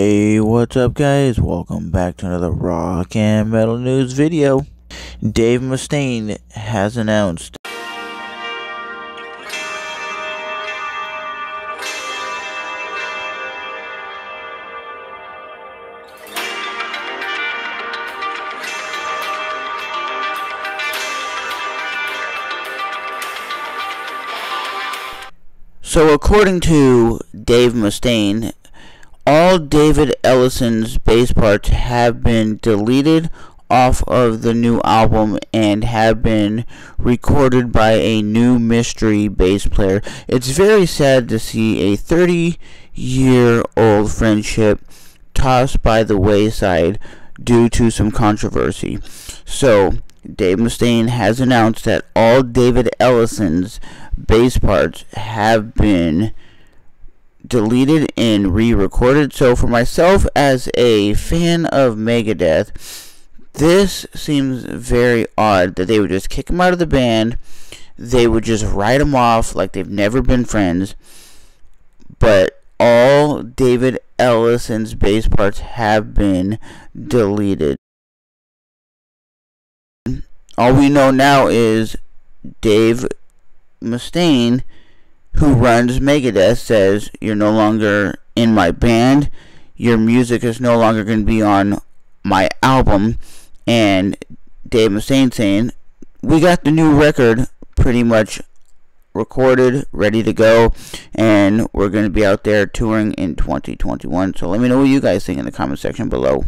Hey, what's up guys? Welcome back to another rock and metal news video. Dave Mustaine has announced So according to Dave Mustaine, all David Ellison's bass parts have been deleted off of the new album and have been recorded by a new mystery bass player. It's very sad to see a 30 year old friendship tossed by the wayside due to some controversy. So, Dave Mustaine has announced that all David Ellison's bass parts have been deleted and re-recorded. So for myself as a fan of Megadeth, this seems very odd that they would just kick him out of the band. They would just write him off like they've never been friends. But all David Ellison's bass parts have been deleted. All we know now is Dave Mustaine who runs Megadeth, says you're no longer in my band. Your music is no longer going to be on my album. And Dave Mustaine saying, we got the new record pretty much recorded, ready to go, and we're going to be out there touring in 2021. So let me know what you guys think in the comment section below.